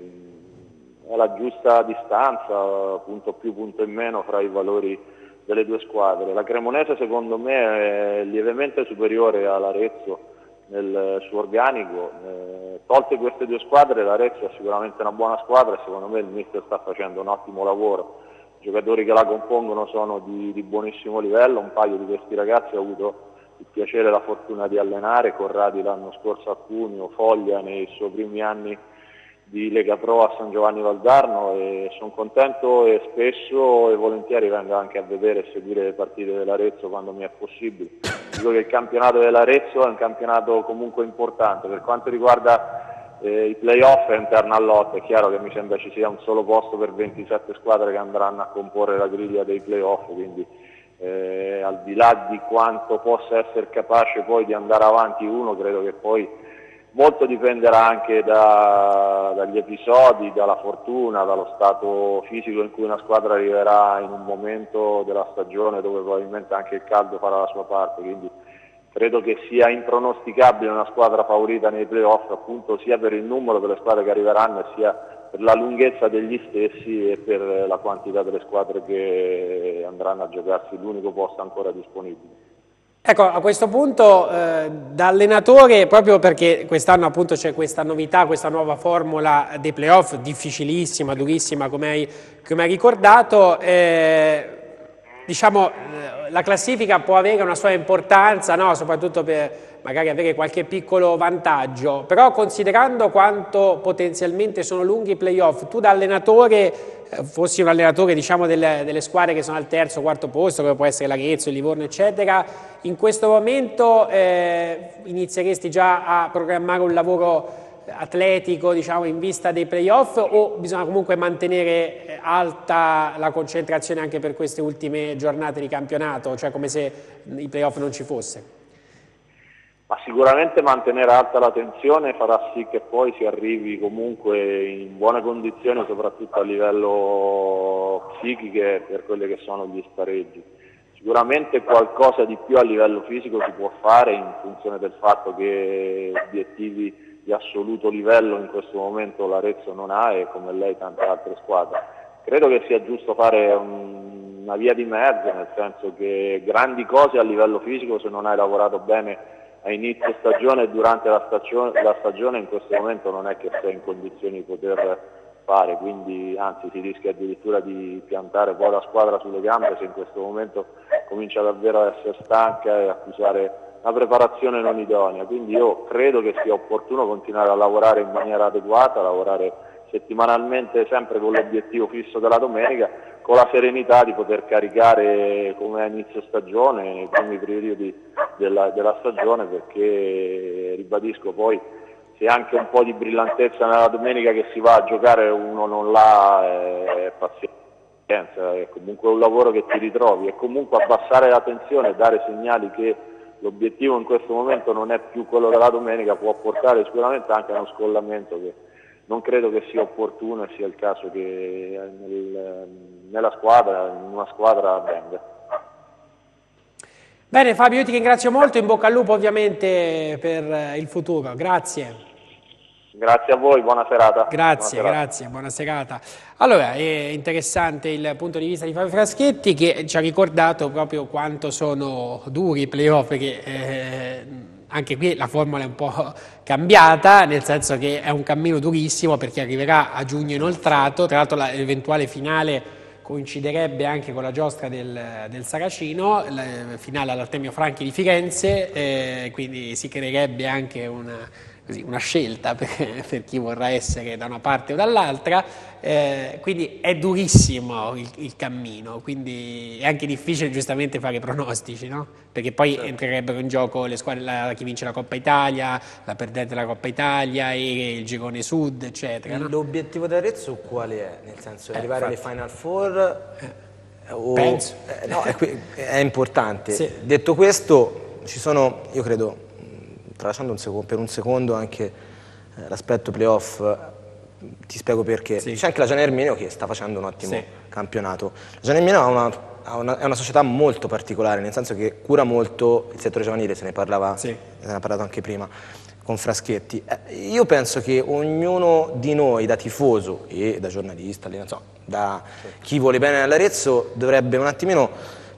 D: è la giusta distanza, punto più, punto in meno fra i valori delle due squadre. La Cremonese secondo me è lievemente superiore all'Arezzo nel suo organico. Eh, tolte queste due squadre, l'Arezzo è sicuramente una buona squadra e secondo me il mister sta facendo un ottimo lavoro. I giocatori che la compongono sono di, di buonissimo livello, un paio di questi ragazzi ho avuto il piacere e la fortuna di allenare, Corradi l'anno scorso a Cuneo, Foglia nei suoi primi anni di Lega Pro a San Giovanni Valdarno e sono contento e spesso e volentieri vengo anche a vedere e seguire le partite dell'Arezzo quando mi è possibile. Dico che il campionato dell'Arezzo è un campionato comunque importante, per quanto riguarda eh, i playoff e interna lotta è chiaro che mi sembra ci sia un solo posto per 27 squadre che andranno a comporre la griglia dei playoff, quindi eh, al di là di quanto possa essere capace poi di andare avanti uno, credo che poi Molto dipenderà anche da, dagli episodi, dalla fortuna, dallo stato fisico in cui una squadra arriverà in un momento della stagione dove probabilmente anche il caldo farà la sua parte, quindi credo che sia impronosticabile una squadra favorita nei playoff appunto sia per il numero delle squadre che arriveranno sia per la lunghezza degli stessi e per la quantità delle squadre che andranno a giocarsi l'unico posto ancora disponibile.
A: Ecco, a questo punto eh, da allenatore, proprio perché quest'anno appunto c'è questa novità, questa nuova formula dei playoff, difficilissima, durissima come hai, come hai ricordato, eh, diciamo eh, la classifica può avere una sua importanza, no? soprattutto per magari avere qualche piccolo vantaggio, però considerando quanto potenzialmente sono lunghi i playoff, tu da allenatore fossi un allenatore diciamo, delle, delle, squadre che sono al terzo quarto posto, come può essere l'Arezzo, il Livorno, eccetera, in questo momento eh, inizieresti già a programmare un lavoro atletico diciamo, in vista dei playoff o bisogna comunque mantenere eh, alta la concentrazione anche per queste ultime giornate di campionato, cioè come se i playoff non ci fossero?
D: Ma sicuramente mantenere alta la tensione farà sì che poi si arrivi comunque in buone condizioni, soprattutto a livello psichiche per quelli che sono gli spareggi. Sicuramente qualcosa di più a livello fisico si può fare in funzione del fatto che obiettivi di assoluto livello in questo momento l'Arezzo non ha e come lei tante altre squadre credo che sia giusto fare un, una via di mezzo, nel senso che grandi cose a livello fisico se non hai lavorato bene a inizio stagione e durante la stagione, la stagione in questo momento non è che sei in condizioni di poter fare, quindi anzi si rischia addirittura di piantare poi la squadra sulle gambe se in questo momento comincia davvero a essere stanca e accusare una preparazione non idonea, quindi io credo che sia opportuno continuare a lavorare in maniera adeguata, lavorare settimanalmente sempre con l'obiettivo fisso della domenica, con la serenità di poter caricare come a inizio stagione, i primi periodi della, della stagione, perché ribadisco poi se anche un po' di brillantezza nella domenica che si va a giocare uno non l'ha, è pazienza, è comunque un lavoro che ti ritrovi. E comunque abbassare la tensione e dare segnali che l'obiettivo in questo momento non è più quello della domenica può portare sicuramente anche a uno scollamento che non credo che sia opportuno e sia il caso che nel, nella squadra, in una squadra avvenga.
A: Bene Fabio, io ti ringrazio molto, in bocca al lupo ovviamente per il futuro, grazie.
D: Grazie a voi, buona serata.
A: Grazie,
D: buona
A: grazie, buona serata. Allora, è interessante il punto di vista di Fabio Fraschetti che ci ha ricordato proprio quanto sono duri i playoff, perché eh, anche qui la formula è un po' cambiata, nel senso che è un cammino durissimo perché arriverà a giugno inoltrato, tra l'altro l'eventuale finale coinciderebbe anche con la giostra del, del Saracino, la finale all'Artemio Franchi di Firenze, eh, quindi si creerebbe anche una così, una scelta [LAUGHS] per, per, chi vorrà essere da una parte o dall'altra, eh, quindi è durissimo il, il, cammino, quindi è anche difficile giustamente fare pronostici, no? perché poi certo. entrerebbero in gioco le squadre, la, chi vince la Coppa Italia, la perdente della Coppa Italia, e il girone sud, eccetera. No?
B: L'obiettivo di Arezzo quale è? Nel senso, eh, arrivare alle Final Four?
A: Eh, o, Penso.
B: Eh, no, è, è importante. Sì. Detto questo, ci sono, io credo, tralasciando un secondo, per un secondo anche eh, l'aspetto playoff, ti spiego perché. Sì. C'è anche la Gianni Erminio che sta facendo un ottimo sì. campionato. La ha una, ha una, è una società molto particolare, nel senso che cura molto il settore giovanile, se ne, parlava, sì. se ne ha parlato anche prima con Fraschetti. Eh, io penso che ognuno di noi, da tifoso e da giornalista, so, da chi vuole bene all'Arezzo, dovrebbe un attimino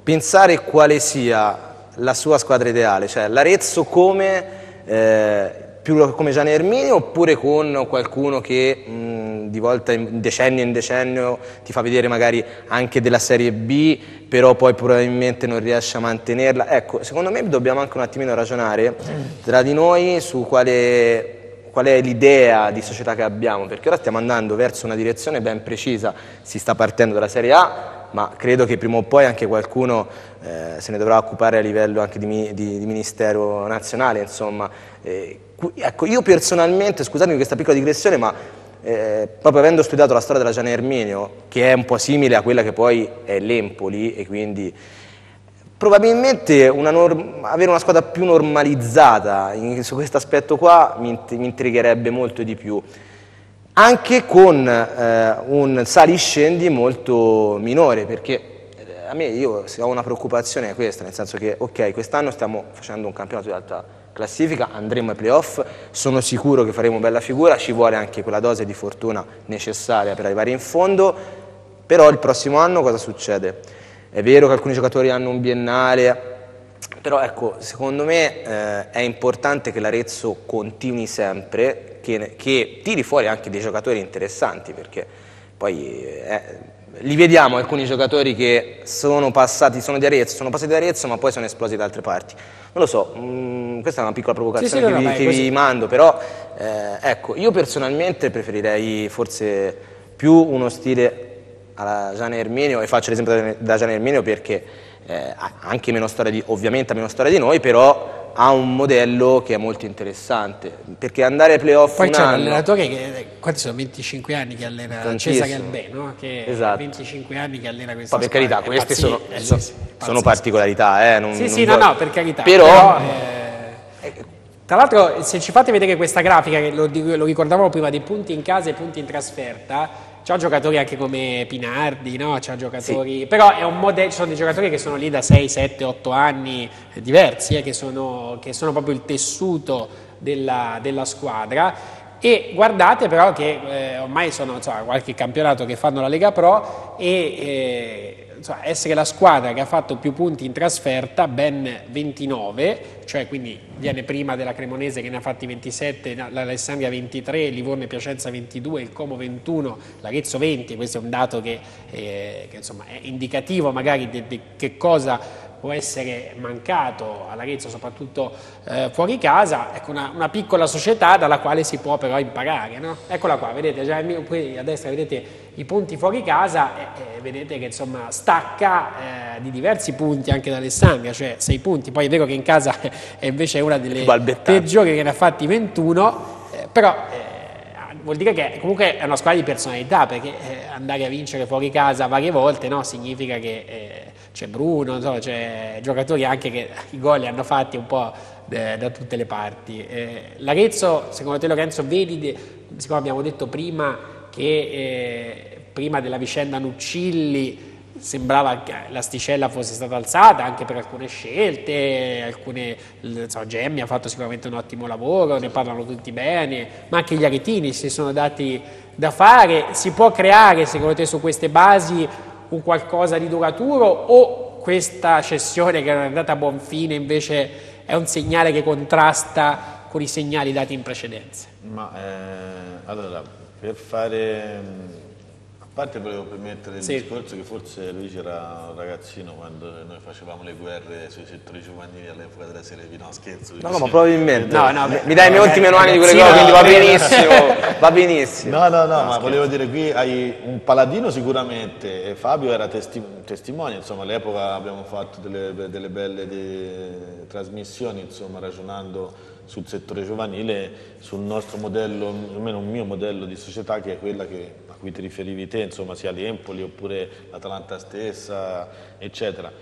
B: pensare quale sia la sua squadra ideale, cioè l'Arezzo come eh, più come Gianni Ermini oppure con qualcuno che mh, di volta in decennio in decennio ti fa vedere magari anche della Serie B, però poi probabilmente non riesce a mantenerla. Ecco, secondo me dobbiamo anche un attimino ragionare tra di noi su quale qual è l'idea di società che abbiamo, perché ora stiamo andando verso una direzione ben precisa, si sta partendo dalla Serie A, ma credo che prima o poi anche qualcuno eh, se ne dovrà occupare a livello anche di, di, di Ministero nazionale, insomma. Eh, ecco, io personalmente, scusatemi questa piccola digressione, ma eh, proprio avendo studiato la storia della Gianni Erminio, che è un po' simile a quella che poi è l'Empoli, e quindi probabilmente una avere una squadra più normalizzata in, su questo aspetto qua mi, mi intrigherebbe molto di più anche con eh, un sali-scendi molto minore, perché eh, a me io se ho una preoccupazione è questa, nel senso che ok, quest'anno stiamo facendo un campionato di alta classifica, andremo ai playoff, sono sicuro che faremo bella figura, ci vuole anche quella dose di fortuna necessaria per arrivare in fondo, però il prossimo anno cosa succede? È vero che alcuni giocatori hanno un biennale, però ecco, secondo me eh, è importante che l'Arezzo continui sempre che, che, tiri fuori anche dei giocatori interessanti, perché poi eh, li vediamo alcuni giocatori che sono passati, sono di Arezzo, sono passati da Arezzo ma poi sono esplosi da altre parti. Non lo so, mh, mm, questa è una piccola provocazione sì, sì, che, vi, che vi, mando, però eh, ecco, io personalmente preferirei forse più uno stile alla Gianni Erminio e faccio l'esempio da Gianni Erminio perché eh, anche meno storia di, ovviamente ha meno storia di noi, però ha un modello che è molto interessante perché andare ai playoff
A: poi c'è l'allenatore che quanti sono? 25 anni che allena Cesare Albè no? che
B: esatto.
A: 25 anni che allena questa
B: poi per carità queste sono, eh, sono, sono, particolarità eh, non,
A: sì sì no no per carità però, però eh, eh, tra l'altro se ci fate vedere questa grafica che lo, lo ricordavamo prima dei punti in casa e punti in trasferta C'ha giocatori anche come Pinardi, no? C'ha giocatori... Sì. Però è un modello, ci sono dei giocatori che sono lì da 6, 7, 8 anni diversi, eh, che, sono, che, sono, proprio il tessuto della, della squadra E guardate però che eh, ormai sono insomma, qualche campionato che fanno la Lega Pro e eh, insomma, essere la squadra che ha fatto più punti in trasferta, ben 29, cioè quindi viene prima della Cremonese che ne ha fatti 27, l'Alessandria 23, Livorno e Piacenza 22, il Como 21, l'Arezzo 20, questo è un dato che, eh, che insomma, è indicativo magari di che cosa può essere mancato all'Arezzo soprattutto eh, fuori casa, ecco una, una, piccola società dalla quale si può però imparare. No? Eccola qua, vedete, già qui a destra vedete i punti fuori casa e, e vedete che insomma stacca eh, di diversi punti anche da Alessandria, cioè 6 punti, poi è vero che in casa è invece una delle peggiori che ne ha fatti 21, eh, però eh, vuol dire che comunque è una squadra di personalità perché eh, andare a vincere fuori casa varie volte no, significa che eh, c'è Bruno, so, c'è giocatori anche che i gol li hanno fatti un po' da, tutte le parti. Eh, L'Arezzo, secondo te Lorenzo, vedi, siccome abbiamo detto prima che eh, prima della vicenda Nuccilli sembrava che l'asticella fosse stata alzata anche per alcune scelte, alcune, so, Gemmi ha fatto sicuramente un ottimo lavoro, ne parlano tutti bene, ma anche gli aretini si sono dati da fare, si può creare secondo te su queste basi un qualcosa di duraturo o questa cessione che non è andata a buon fine invece è un segnale che contrasta con i segnali dati in precedenza?
C: Ma eh, allora, per fare parte volevo permettere il sì. discorso che forse Luigi era un ragazzino quando noi facevamo le guerre sui settori giovanili all'epoca della Serie B, no scherzo.
B: No, no, ma probabilmente. No, no, mi dai i miei ultimi anni di quelle cose, quindi va benissimo, va [LAUGHS] benissimo.
C: No, no, no, no ma volevo dire qui hai un paladino sicuramente e Fabio era testi testimone, insomma all'epoca abbiamo fatto delle, delle belle de trasmissioni, insomma ragionando sul settore giovanile, sul nostro modello, almeno un mio modello di società che è quella che cui ti riferivi te, insomma sia l'Empoli oppure l'Atalanta stessa, eccetera.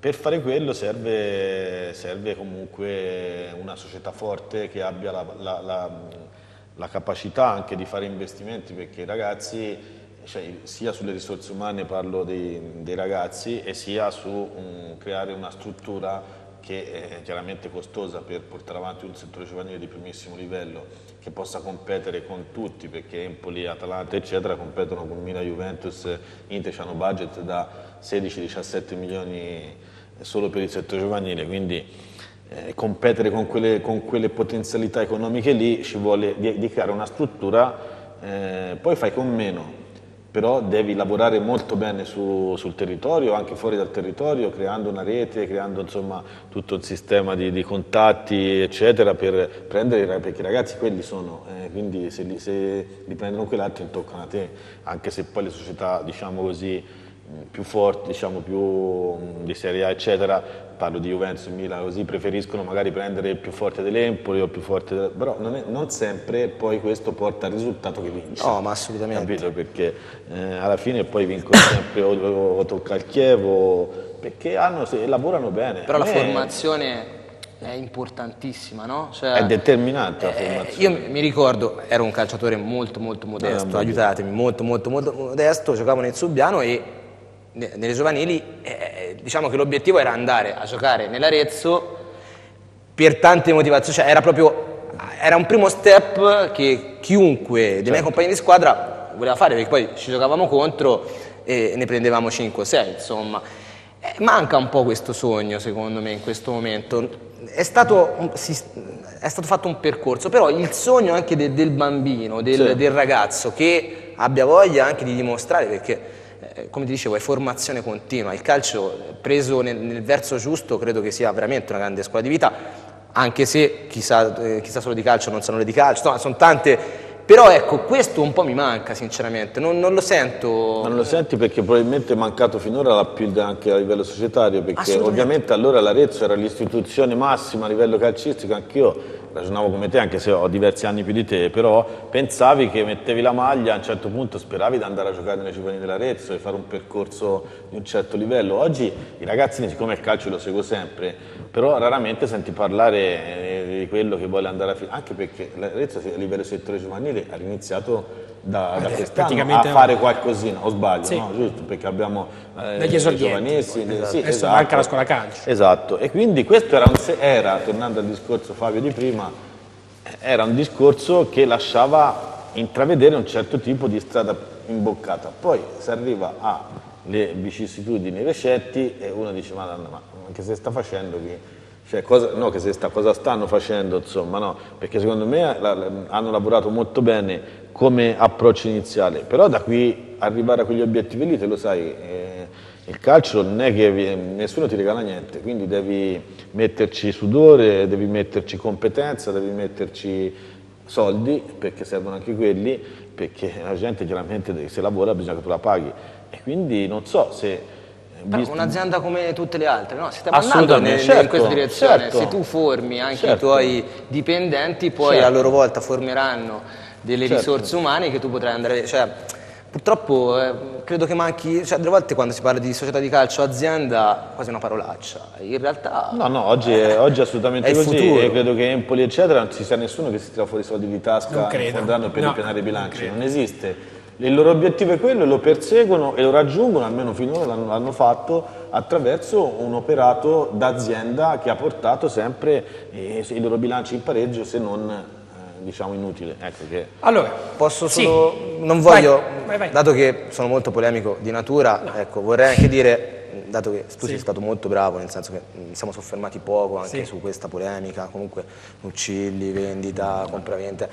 C: Per fare quello serve, serve comunque una società forte che abbia la, la, la, la capacità anche di fare investimenti perché i ragazzi, cioè, sia sulle risorse umane parlo dei, dei ragazzi e sia su um, creare una struttura che è chiaramente costosa per portare avanti un settore giovanile di primissimo livello che possa competere con tutti perché Empoli, Atalanta eccetera competono con Mina, Juventus, Inter hanno budget da 16-17 milioni solo per il settore giovanile quindi eh, competere con quelle, con quelle, potenzialità economiche lì ci vuole di, di creare una struttura eh, poi fai con meno però devi lavorare molto bene su, sul territorio, anche fuori dal territorio, creando una rete, creando insomma, tutto il sistema di, di, contatti, eccetera, per prendere, perché i ragazzi quelli sono, eh, quindi se li, se li prendono quell'altro toccano a te, anche se poi le società, diciamo così, più forti, diciamo più di Serie A, eccetera, parlo di Juventus, Milan, così preferiscono magari prendere il più forte dell'Empoli o il più forte, del... però non, è, non, sempre poi questo porta al risultato che vince.
B: No, ma assolutamente.
C: Capito? Perché eh, alla fine poi vincono [COUGHS] sempre o, o, o tocca il Chievo, perché hanno, se, lavorano bene.
E: Però la formazione è importantissima, no?
C: Cioè, è determinante la eh, formazione.
B: io mi ricordo, ero un calciatore molto molto modesto, aiutatemi, molto molto molto modesto, giocavo nel Subiano e nelle giovanili eh, eh, diciamo che l'obiettivo era andare a giocare nell'Arezzo per tante motivazioni, cioè era proprio era un primo step che chiunque dei certo. miei compagni di squadra voleva fare perché poi ci giocavamo contro e ne prendevamo 5-6 insomma eh, manca un po' questo sogno secondo me in questo momento è stato, si, è stato fatto un percorso però il sogno anche de, del bambino del, sì. del ragazzo che abbia voglia anche di dimostrare perché eh, come ti dicevo, è formazione continua. Il calcio preso nel, nel, verso giusto credo che sia veramente una grande scuola di vita, anche se chissà, eh, chissà solo di calcio non sanno di calcio, no, sono tante... Però ecco, questo un po' mi manca sinceramente, non, non lo sento...
C: non lo senti perché probabilmente è mancato finora la più anche a livello societario, perché ovviamente allora l'Arezzo era l'istituzione massima a livello calcistico, anch'io ragionavo come te anche se ho diversi anni più di te, però pensavi che mettevi la maglia, a un certo punto speravi di andare a giocare nelle giovanili dell'Arezzo e fare un percorso di un certo livello. Oggi i ragazzi, siccome il calcio lo seguo sempre, però raramente senti parlare di quello che vuole andare a finire, anche perché l'Arezzo a livello settore giovanile ha iniziato da, da quest'anno a fare qualcosina, o sbaglio, sì. no? Giusto, perché abbiamo
A: eh, degli giovanissimi, esatto. sì, adesso esatto. manca la scuola calcio.
C: Esatto, e quindi questo era, un, era, tornando al discorso Fabio di prima, era un discorso che lasciava intravedere un certo tipo di strada imboccata. Poi si arriva alle vicissitudini recenti e uno dice ma, ma che se sta facendo qui? Cioè, cosa, no, sta, cosa stanno facendo, insomma, no? Perché secondo me la, hanno lavorato molto bene come approccio iniziale, però da qui arrivare a quegli obiettivi lì, te lo sai, eh, il calcio non è che nessuno ti regala niente, quindi devi metterci sudore, devi metterci competenza, devi metterci soldi, perché servono anche quelli, perché la gente chiaramente se lavora bisogna che tu la paghi. E quindi non so se...
E: Visto... Un'azienda come tutte le altre, no? Stiamo andando nel, certo, in questa direzione.
C: Certo,
E: se tu formi anche certo. i tuoi dipendenti, poi certo. a loro volta formeranno delle certo. risorse umane che tu potrai andare... Cioè, Purtroppo eh, credo che manchi, cioè delle volte quando si parla di società di calcio azienda quasi una parolaccia, in realtà...
C: No, no, oggi è, oggi è assolutamente è così futuro. e credo che Empoli eccetera non ci sia nessuno che si tira fuori i soldi di tasca andranno per no, ripianare i bilanci, non, non, esiste. Il loro obiettivo è quello, lo perseguono e lo raggiungono, almeno finora l'hanno, l'hanno fatto, attraverso un operato d'azienda che ha portato sempre eh, i loro bilanci in pareggio se non diciamo inutile. Ecco che...
B: Allora, posso solo, sì. non voglio, vai, vai, vai. dato che sono molto polemico di natura, no. ecco, vorrei anche dire, dato che tu sì. sei stato molto bravo, nel senso che mm, siamo soffermati poco anche sì. su questa polemica, comunque uccilli, vendita, compravendita,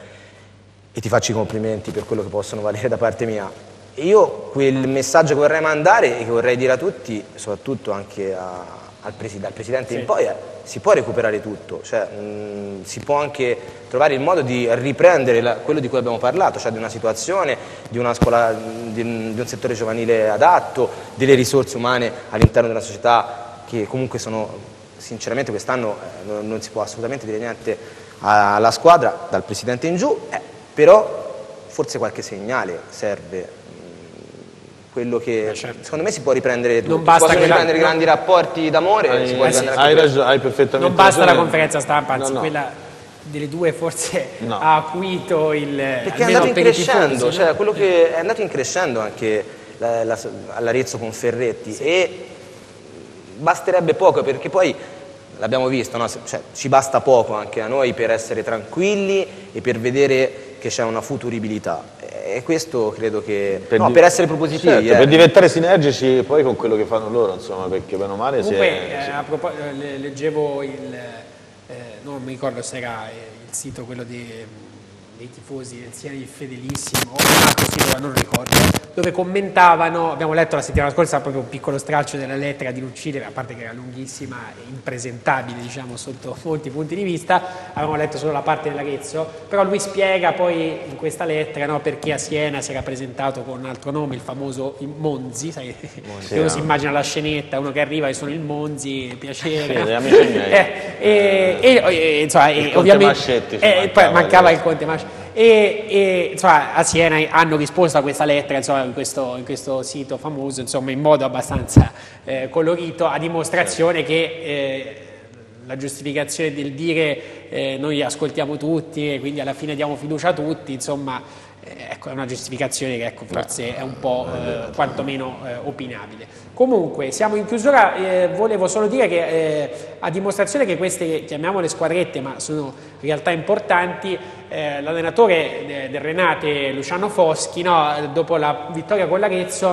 B: e ti faccio i complimenti per quello che possono valere da parte mia. Io quel messaggio che vorrei mandare e che vorrei dire a tutti, soprattutto anche a, al, presi, dal Presidente in poi, è, si può recuperare tutto, cioè, mh, mm, si può anche trovare il modo di riprendere la, quello di cui abbiamo parlato, cioè di una situazione, di una scuola, di, di un settore giovanile adatto, delle risorse umane all'interno della società che comunque sono, sinceramente quest'anno eh, non, non, si può assolutamente dire niente alla squadra, dal Presidente in giù, eh, però forse qualche segnale serve quello che eh, certo. secondo me si può riprendere tutto. Non basta si riprendere grandi rapporti d'amore,
C: hai, hai, hai, ragione, hai perfettamente
A: Non basta
C: ragione.
A: la conferenza stampa, anzi no, no. quella delle due forse no. ha acuito il
B: perché è andato in crescendo, cioè quello che è andato in crescendo anche all'Arezzo con Ferretti sì. e basterebbe poco perché poi l'abbiamo visto, no? cioè, ci basta poco anche a noi per essere tranquilli e per vedere che c'è una futuribilità e questo credo che per, no, per essere propositivi
C: certo, eh. per diventare sinergici poi con quello che fanno loro insomma perché meno male
A: Comunque,
C: se,
A: eh, a proposito leggevo il eh, non mi ricordo se era il sito quello di dei tifosi sia di Fedelissimo o un altro sito non ricordo, dove commentavano, abbiamo letto la settimana scorsa proprio un piccolo stralcio della lettera di Lucide, a parte che era lunghissima e impresentabile diciamo sotto molti punti di vista, avevamo letto solo la parte dell'Arezzo, però lui spiega poi in questa lettera no, perché a Siena si era presentato con un altro nome, il famoso Monzi, sai, Monzi uno si immagina la scenetta, uno che arriva e sono il Monzi, piacere. Sì, amici miei. [LAUGHS] Eh, e, e, insomma, ovviamente... Mascetti, eh, poi mancava il Conte Mascetti e, e insomma, a Siena hanno risposto a questa lettera insomma, in, questo, in, questo, sito famoso insomma, in modo abbastanza eh, colorito a dimostrazione che eh, la giustificazione del dire eh, noi ascoltiamo tutti e quindi alla fine diamo fiducia a tutti insomma eh, ecco, è una giustificazione che ecco, forse è un po' eh, quantomeno eh, opinabile. Comunque, siamo in chiusura, eh, volevo solo dire che eh, a dimostrazione che queste, chiamiamole squadrette, ma sono realtà importanti, eh, l'allenatore del Renate, Luciano Foschi, no, dopo la vittoria con l'Arezzo,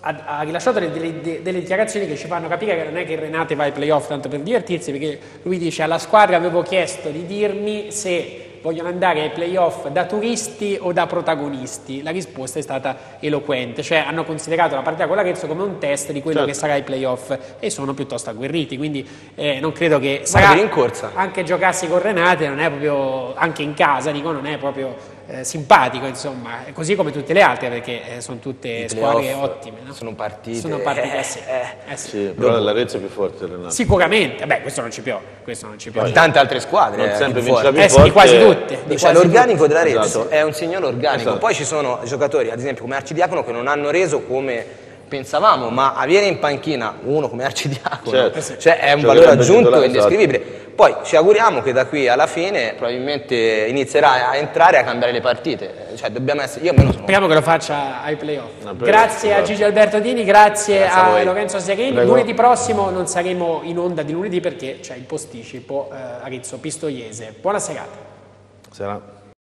A: ha, ha, rilasciato delle, delle, delle, dichiarazioni che ci fanno capire che non è che Renate va ai playoff tanto per divertirsi, perché lui dice alla squadra avevo chiesto di dirmi se vogliono andare ai playoff da turisti o da protagonisti? La risposta è stata eloquente, cioè hanno considerato la partita con l'Arezzo come un test di quello certo. che sarà ai playoff e sono piuttosto agguerriti, quindi eh, non credo che sarà anche giocarsi con Renate, non è proprio, anche in casa dico, non è proprio eh, simpatico, insomma, così come tutte le altre, perché eh, sono tutte squadre ottime. No?
B: Sono partite.
A: Sono partite eh, sì.
C: Eh, sì. sì però l'Arezzo è più forte Renato.
A: Sicuramente, beh, questo non ci piove, questo non ci piove.
B: Tante altre squadre. Non
C: sempre vince la più
A: eh,
C: forte.
A: Sì, quasi tutte.
B: Cioè, l'organico dell'Arezzo esatto. è un signore organico. Esatto. Poi ci sono giocatori, ad esempio come Arcidiacono, che non hanno reso come pensavamo, ma avere in panchina uno come Arcidiacono certo. cioè è un cioè, valore aggiunto indescrivibile. Esatto. Poi ci auguriamo che da qui alla fine probabilmente inizierà a entrare a cambiare le partite. Cioè, dobbiamo essere, io almeno sono...
A: Speriamo che lo faccia ai playoff. No, grazie a Gigi Alberto Dini, grazie, grazie a, a Lorenzo Serini. Lunedì prossimo non saremo in onda di lunedì perché c'è il posticipo eh, Arezzo Pistoiese. Buona serata.
C: Sera.